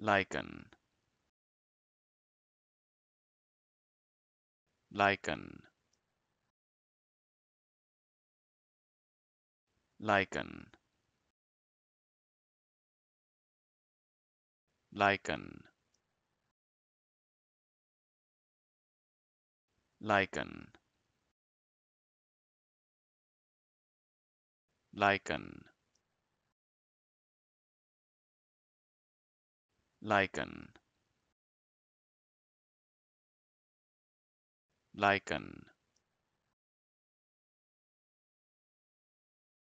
lichen. Lichen. Lichen. Lichen. Lichen. Lichen lichen. Lichen